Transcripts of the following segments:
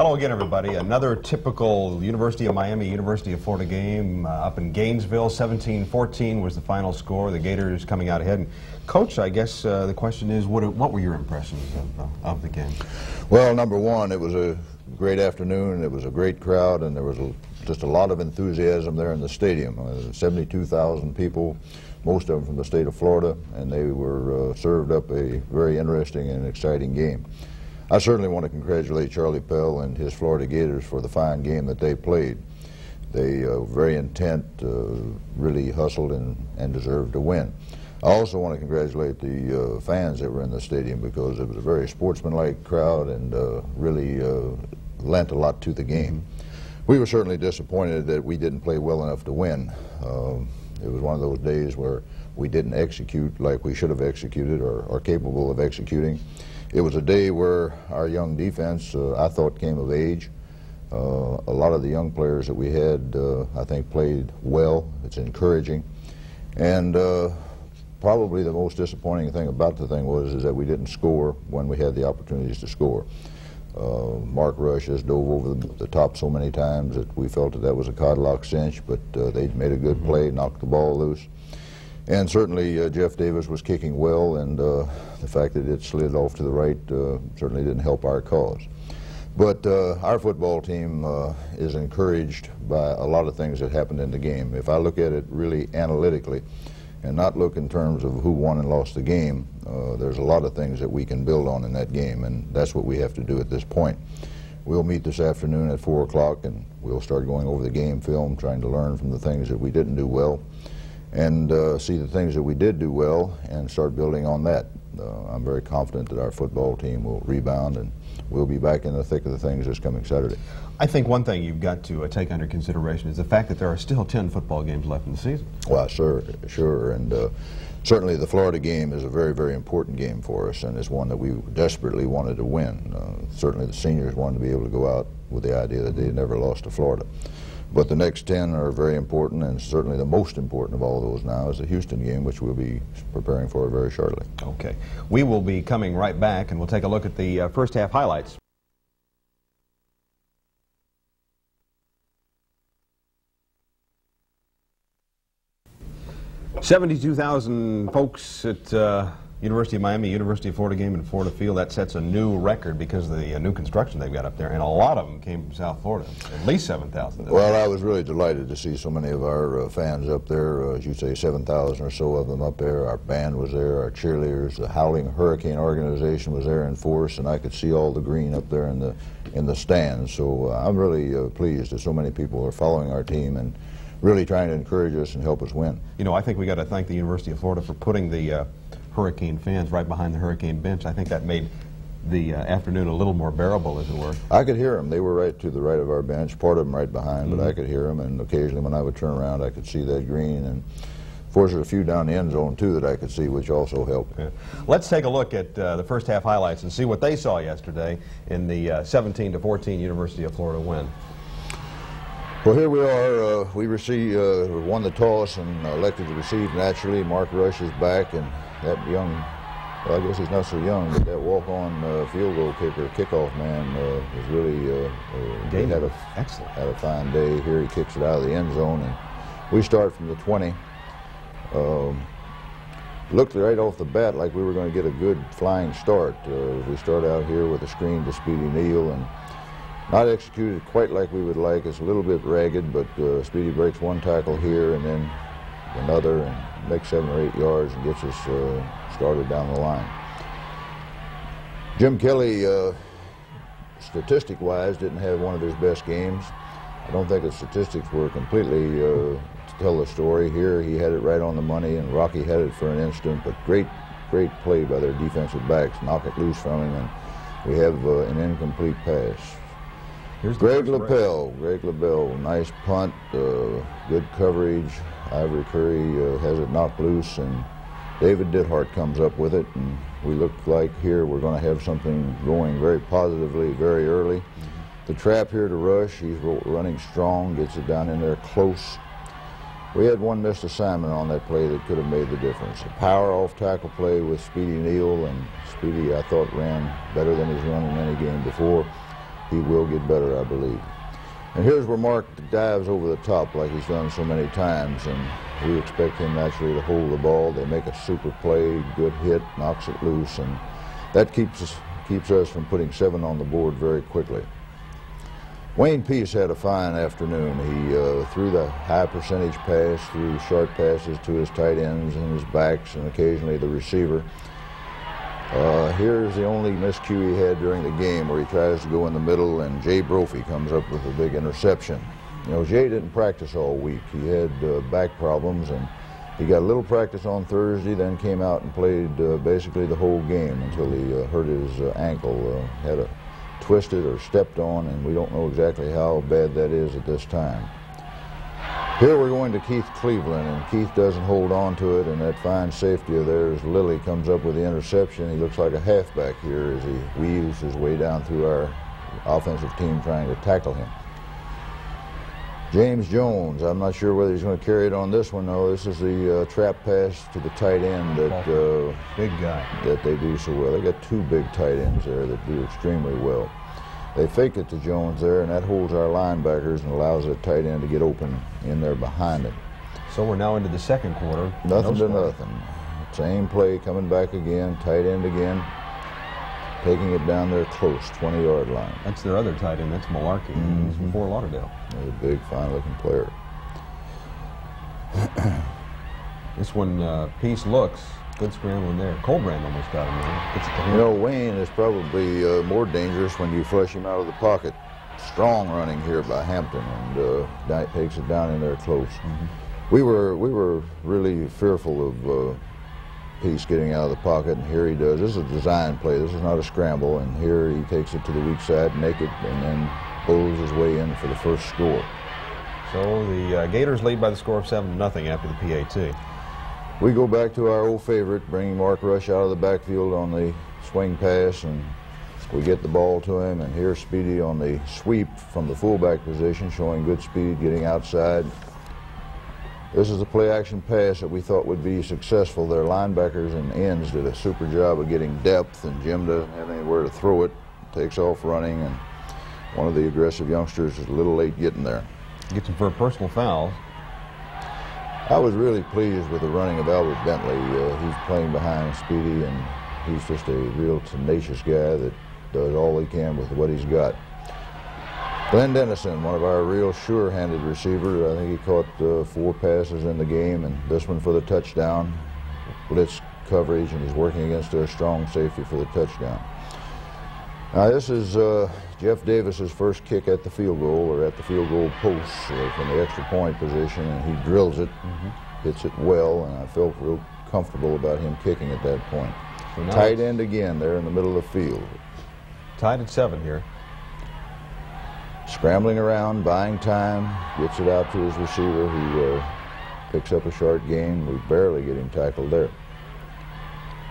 Hello again, everybody. Another typical University of Miami, University of Florida game uh, up in Gainesville. 17-14 was the final score. The Gators coming out ahead. And Coach, I guess uh, the question is, what, what were your impressions of, uh, of the game? Well, number one, it was a great afternoon. It was a great crowd, and there was a, just a lot of enthusiasm there in the stadium. Uh, 72,000 people, most of them from the state of Florida, and they were uh, served up a very interesting and exciting game. I certainly want to congratulate Charlie Pell and his Florida Gators for the fine game that they played. They uh, very intent, uh, really hustled and, and deserved to win. I also want to congratulate the uh, fans that were in the stadium because it was a very sportsmanlike crowd and uh, really uh, lent a lot to the game. We were certainly disappointed that we didn't play well enough to win. Um, it was one of those days where we didn't execute like we should have executed or are capable of executing. It was a day where our young defense, uh, I thought, came of age. Uh, a lot of the young players that we had, uh, I think, played well. It's encouraging. And uh, probably the most disappointing thing about the thing was is that we didn't score when we had the opportunities to score. Uh, Mark Rush has dove over the, the, top so many times that we felt that that was a codlock cinch, but uh, they made a good mm -hmm. play, knocked the ball loose. And certainly uh, Jeff Davis was kicking well, and uh, the fact that it slid off to the right uh, certainly didn't help our cause. But uh, our football team uh, is encouraged by a lot of things that happened in the game. If I look at it really analytically and not look in terms of who won and lost the game, uh, there's a lot of things that we can build on in that game, and that's what we have to do at this point. We'll meet this afternoon at 4 o'clock, and we'll start going over the game film, trying to learn from the things that we didn't do well and uh, see the things that we did do well and start building on that. Uh, I'm very confident that our football team will rebound and we'll be back in the thick of the things this coming Saturday. I think one thing you've got to uh, take under consideration is the fact that there are still 10 football games left in the season. Well, sure, sure, and uh, certainly the Florida game is a very, very important game for us, and it's one that we desperately wanted to win. Uh, certainly the seniors wanted to be able to go out with the idea that they never lost to Florida. But the next 10 are very important, and certainly the most important of all those now is the Houston game, which we'll be preparing for very shortly. Okay. We will be coming right back, and we'll take a look at the uh, first half highlights. Seventy-two thousand folks at uh, University of Miami, University of Florida game in Florida Field. That sets a new record because of the uh, new construction they've got up there, and a lot of them came from South Florida, at least 7,000. Well, I was really delighted to see so many of our uh, fans up there, uh, as you say, 7,000 or so of them up there. Our band was there, our cheerleaders, the Howling Hurricane organization was there in force, and I could see all the green up there in the, in the stands. So uh, I'm really uh, pleased that so many people are following our team and really trying to encourage us and help us win. You know, I think we got to thank the University of Florida for putting the uh, Hurricane fans right behind the Hurricane bench. I think that made the uh, afternoon a little more bearable, as it were. I could hear them. They were right to the right of our bench, part of them right behind, mm -hmm. but I mm-hmm. could hear them, and occasionally when I would turn around, I could see that green. And of course, there's a few down the end zone, too, that I could see, which also helped. Yeah. Let's take a look at uh, the first half highlights and see what they saw yesterday in the uh, 17 to 14 University of Florida win. Well, here we are. Uh, we received, uh, won the toss and elected to receive naturally. Mark Rush is back, and that young, well, I guess he's not so young, but that walk-on uh, field goal kicker, kickoff man, uh, was really uh, uh had a excellent, had a fine day. Here he kicks it out of the end zone, and we start from the 20. Um, looked right off the bat like we were going to get a good flying start. Uh, we start out here with a screen to Speedy Neal and not executed quite like we would like. It's a little bit ragged, but uh, Speedy breaks one tackle here and then another and makes seven or eight yards and gets us uh, started down the line. Jim Kelly, uh, statistic-wise, didn't have one of his best games. I don't think the statistics were completely uh, to tell the story. Here he had it right on the money, and Rocky had it for an instant, but great, great play by their defensive backs, knock it loose from him, and we have uh, an incomplete pass. Here's Greg LaBelle, Greg LaBelle, nice punt, uh, good coverage. Ivory Curry uh, has it knocked loose, and David Dithart comes up with it, and we look like here we're going to have something going very positively very early. Mm -hmm. The trap here to Rush, he's running strong, gets it down in there close. We had one missed assignment on that play that could have made the difference. A power off tackle play with Speedy Neal, and Speedy I thought ran better than he's run in any game before. He will get better, I believe. And here's where Mark dives over the top like he's done so many times, and we expect him naturally to hold the ball. They make a super play, good hit, knocks it loose, and that keeps us, keeps us from putting seven on the board very quickly. Wayne Peace had a fine afternoon. He uh, threw the high percentage pass, threw short passes to his tight ends and his backs, and occasionally the receiver. Uh, here's the only miscue he had during the game where he tries to go in the middle and Jay Brophy comes up with a big interception. You know, Jay didn't practice all week. He had uh, back problems and he got a little practice on Thursday, then came out and played uh, basically the whole game until he uh, hurt his uh, ankle, uh, had a twisted or stepped on, and we don't know exactly how bad that is at this time. Here we're going to Keith Cleveland, and Keith doesn't hold on to it, and that fine safety of theirs, Lilly, comes up with the interception. He looks like a halfback here as he weaves his way down through our offensive team trying to tackle him. James Jones, I'm not sure whether he's going to carry it on this one, though. This is the uh, trap pass to the tight end that uh, big guy that they do so well. They got two big tight ends there that do extremely well. They fake it to Jones there, and that holds our linebackers and allows that tight end to get open in there behind him. So we're now into the second quarter. Nothing no to nothing. Same play coming back again, tight end again, taking it down there close, 20-yard line. That's their other tight end. That's Mularkey. Mm -hmm. He's from Fort Lauderdale. He's a big, fine-looking player. this one, uh, Peace looks Good scrambling there. Colbrand almost got him there. You know, Wayne is probably uh, more dangerous when you flush him out of the pocket. Strong running here by Hampton, and uh, takes it down in there close. Mm -hmm. We were we were really fearful of uh, Peace getting out of the pocket, and here he does. This is a design play. This is not a scramble, and here he takes it to the weak side, naked, and then pulls his way in for the first score. So the uh, Gators lead by the score of seven nothing after the PAT. We go back to our old favorite, bringing Mark Rush out of the backfield on the swing pass, and we get the ball to him, and here's Speedy on the sweep from the fullback position, showing good speed, getting outside. This is a play-action pass that we thought would be successful. Their linebackers and ends did a super job of getting depth, and Jim doesn't have anywhere to throw it. Takes off running, and one of the aggressive youngsters is a little late getting there. Gets him for a personal foul. I was really pleased with the running of Albert Bentley. Uh, he's playing behind Speedy, and he's just a real tenacious guy that does all he can with what he's got. Glenn Dennison, one of our real sure-handed receivers. I think he caught uh, four passes in the game, and this one for the touchdown. Blitz coverage, and he's working against a strong safety for the touchdown. Now this is uh, Jeff Davis's first kick at the field goal or at the field goal post uh, from the extra point position, and he drills it, mm -hmm. hits it well, and I felt real comfortable about him kicking at that point. So Tight end again there in the middle of the field. Tied at seven here. Scrambling around, buying time, gets it out to his receiver. He uh, picks up a short gain. We barely get him tackled there.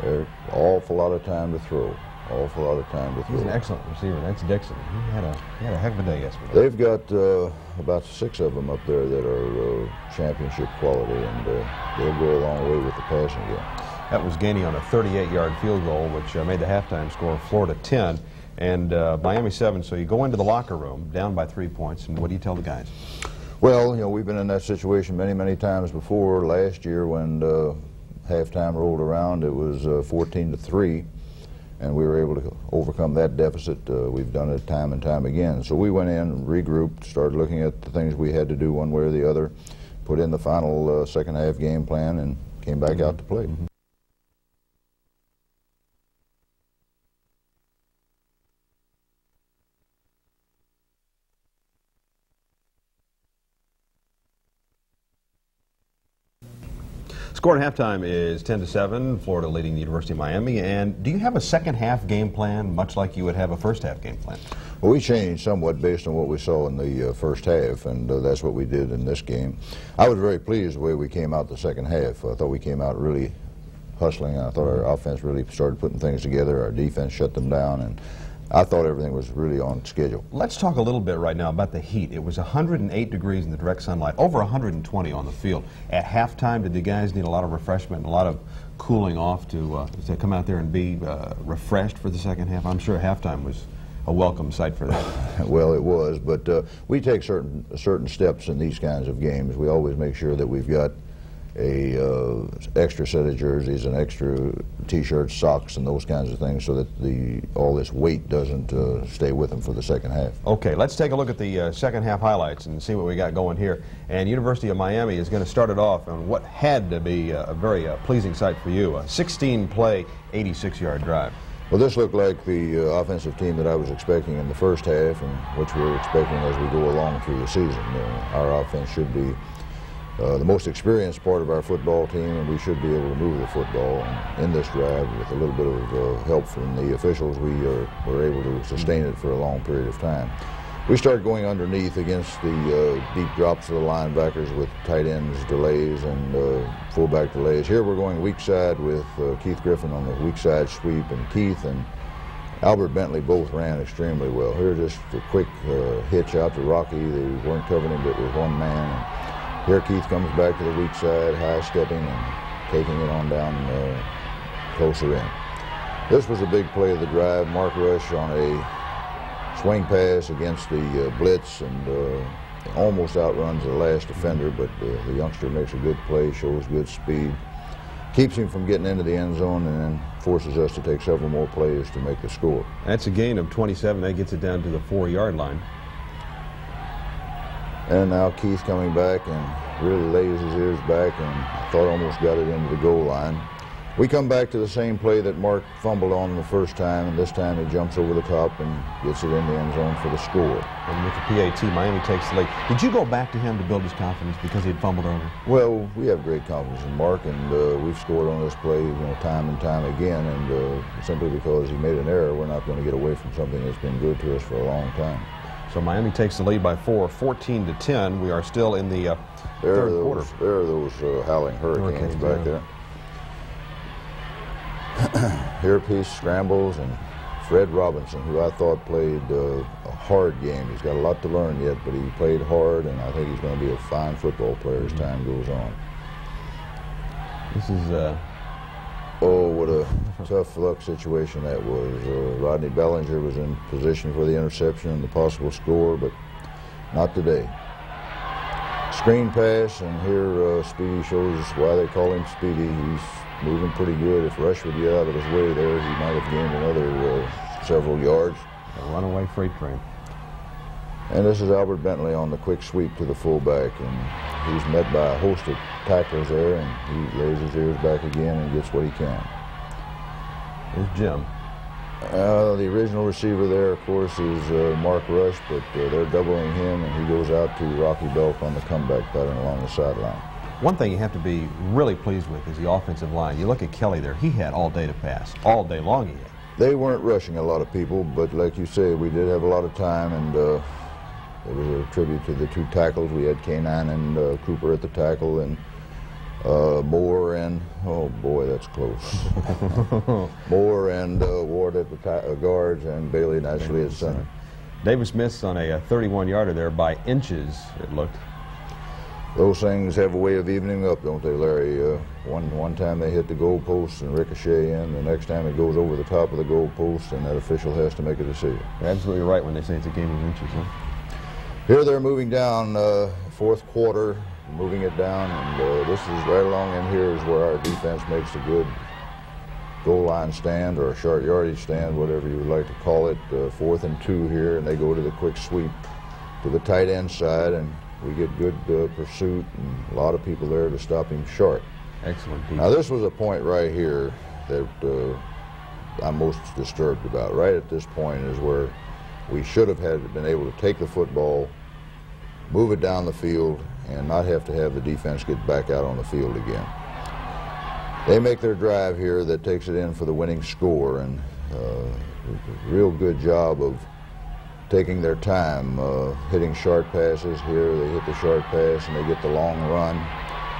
There's an awful lot of time to throw awful lot of time to throw. He's an excellent receiver. That's Dixon. He had a he had a heck of a day yesterday. They've got uh, about six of them up there that are uh, championship quality, and uh, they'll go a long way with the passing game. That was Gainey on a 38-yard field goal, which uh, made the halftime score Florida 10 and uh, Miami 7. So you go into the locker room down by three points, and what do you tell the guys? Well, you know, we've been in that situation many, many times before. Last year when uh, halftime rolled around, it was 14 to 3 and we were able to overcome that deficit. Uh, we've done it time and time again. So we went in, regrouped, started looking at the things we had to do one way or the other, put in the final uh, second half game plan, and came back mm -hmm. out to play. Mm -hmm. Score at halftime is 10 to 7, Florida leading the University of Miami. And do you have a second half game plan, much like you would have a first half game plan? Well, we changed somewhat based on what we saw in the uh, first half, and uh, that's what we did in this game. I was very pleased the way we came out the second half. I thought we came out really hustling. I thought our offense really started putting things together. Our defense shut them down, and I thought everything was really on schedule. Let's talk a little bit right now about the heat. It was 108 degrees in the direct sunlight, over 120 on the field. At halftime, did the guys need a lot of refreshment and a lot of cooling off to, uh, to come out there and be uh, refreshed for the second half? I'm sure halftime was a welcome sight for that. well, it was, but uh, we take certain certain steps in these kinds of games. We always make sure that we've got a uh, extra set of jerseys, and extra t-shirts, socks, and those kinds of things, so that the all this weight doesn't uh, stay with them for the second half. Okay, let's take a look at the uh, second half highlights and see what we got going here. And University of Miami is going to start it off on what had to be a very uh, pleasing sight for you: a 16-play, 86-yard drive. Well, this looked like the uh, offensive team that I was expecting in the first half, and which we're expecting as we go along through the season. Uh, our offense should be uh, the most experienced part of our football team, and we should be able to move the football. And in this drive, with a little bit of uh, help from the officials, we uh, were able to sustain it for a long period of time. We started going underneath against the uh, deep drops of the linebackers with tight ends delays and uh, fullback delays. Here we're going weak side with Keith Griffin on the weak side sweep, and Keith and Albert Bentley both ran extremely well. Here just a quick hitch out to Rocky. They weren't covering him, but with one man. Here Keith comes back to the weak side, high stepping and taking it on down uh, closer in. This was a big play of the drive. Mark Rush on a swing pass against the uh, blitz and uh, almost outruns the last defender, but uh, the youngster makes a good play, shows good speed, keeps him from getting into the end zone, and forces us to take several more plays to make the score. That's a gain of 27. That gets it down to the four-yard line. And now Keith coming back and really lays his ears back and I thought almost got it into the goal line. We come back to the same play that Mark fumbled on the first time, and this time he jumps over the top and gets it in the end zone for the score. And with the PAT, Miami takes the lead. Did you go back to him to build his confidence because he had fumbled over? Well, we have great confidence in Mark, and uh, we've scored on this play, you know, time and time again. And uh, simply because he made an error, we're not going to get away from something that's been good to us for a long time. So Miami takes the lead by four, 14 to 10. We are still in the uh, there third those, quarter. There are those uh, howling hurricanes, hurricanes back yeah. there. Here Peace scrambles and Fred Robinson, who I thought played uh, a hard game. He's got a lot to learn yet, but he played hard, and I think he's going to be a fine football player as mm-hmm. time goes on. This is uh, Oh, what a tough luck situation that was. Uh, Rodney Bellinger was in position for the interception and the possible score, but not today. Screen pass, and here uh, Speedy shows why they call him Speedy. He's moving pretty good. If Rush would get out of his way there, he might have gained another uh, several yards. A runaway freight train. And this is Albert Bentley on the quick sweep to the fullback, and he's met by a host of tacklers there, and he lays his ears back again and gets what he can. Here's Jim. Uh, the original receiver there, of course, is uh, Mark Rush, but uh, they're doubling him, and he goes out to Rocky Belk on the comeback pattern along the sideline. One thing you have to be really pleased with is the offensive line. You look at Kelly there; he had all day to pass, all day long. He had. They weren't rushing a lot of people, but like you say, we did have a lot of time, and uh, it was a tribute to the two tackles. We had Canine and uh, Cooper at the tackle, and uh, Moore and, oh boy, that's close. Moore and uh, Ward at the uh, guards, and Bailey naturally at center. David Smith's on a 31-yarder there by inches, it looked. Those things have a way of evening up, don't they, Larry? Uh, one one time they hit the goalpost and ricochet in. The next time it goes over the top of the goalpost, and that official has to make a decision. You're absolutely right when they say it's a game of inches. Huh? Here they're moving down uh, fourth quarter, moving it down, and uh, this is right along in here is where our defense makes a good goal line stand or a short yardage stand, whatever you would like to call it. Uh, fourth and two here, and they go to the quick sweep to the tight end side, and we get good uh, pursuit and a lot of people there to stop him short. Excellent. Now this was a point right here that uh, I'm most disturbed about. Right at this point is where we should have had been able to take the football move it down the field, and not have to have the defense get back out on the field again. They make their drive here that takes it in for the winning score, and uh, real good job of taking their time, uh, hitting short passes here. They hit the short pass, and they get the long run.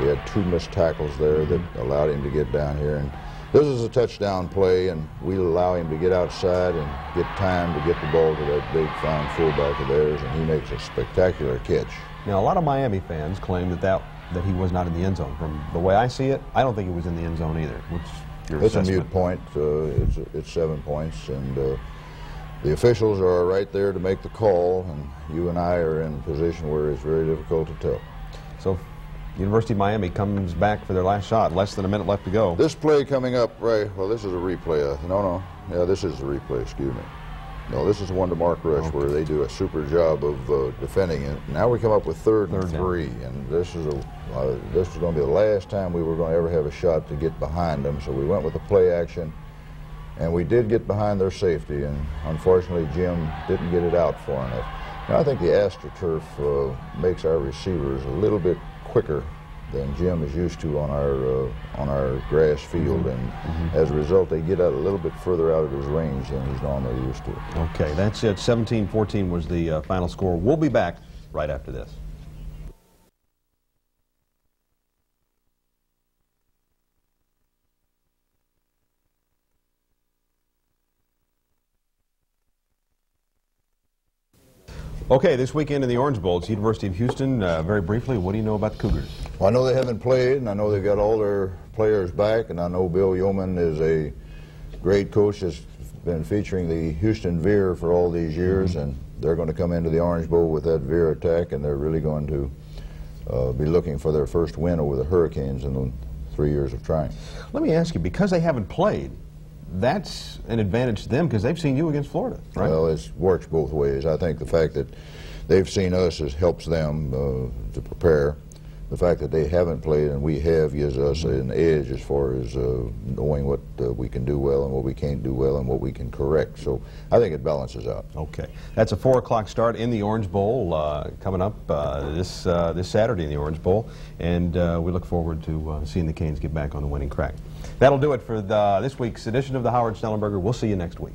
We had two missed tackles there that allowed him to get down here. And this is a touchdown play, and we allow him to get outside and get time to get the ball to that big, fine fullback of theirs, and he makes a spectacular catch. Now, a lot of Miami fans claim that, that, that he was not in the end zone. From the way I see it, I don't think he was in the end zone either, which It's assessment? a mute point. Uh, it's, it's seven points, and uh, the officials are right there to make the call, and you and I are in a position where it's very difficult to tell. So University of Miami comes back for their last shot. Less than a minute left to go. This play coming up, right, well, this is a replay. Uh, no, no, yeah, this is a replay, excuse me. No, this is one to Mark Rush where they do a super job of uh, defending it. Now we come up with third, Third and down. three, and this is a uh, this is going to be the last time we were going to ever have a shot to get behind them. So we went with the play action, and we did get behind their safety, and unfortunately Jim didn't get it out far enough. Now I think the AstroTurf uh, makes our receivers a little bit quicker than Jim is used to on our uh, on our grass field, and as a result, they get out a little bit further out of his range than he's normally used to. Okay, that's it. 17-14 was the uh, final score. We'll be back right after this. Okay, this weekend in the Orange Bowl, it's University of Houston. Uh, very briefly, what do you know about the Cougars? Well, I know they haven't played, and I know they've got all their players back, and I know Bill Yeoman is a great coach that's been featuring the Houston Veer for all these years, and they're going to come into the Orange Bowl with that Veer attack, and they're really going to uh, be looking for their first win over the Hurricanes in the three years of trying. Let me ask you, because they haven't played, that's an advantage to them because they've seen you against Florida, right? Well, it works both ways. I think the fact that they've seen us is, helps them uh, to prepare. The fact that they haven't played and we have gives us an edge as far as uh, knowing what uh, we can do well and what we can't do well and what we can correct. So I think it balances out. Okay, that's a four o'clock start in the Orange Bowl uh, coming up uh, this uh, this Saturday in the Orange Bowl, and uh, we look forward to uh, seeing the Canes get back on the winning track. That'll do it for the, this week's edition of the Howard Schnellenberger. We'll see you next week.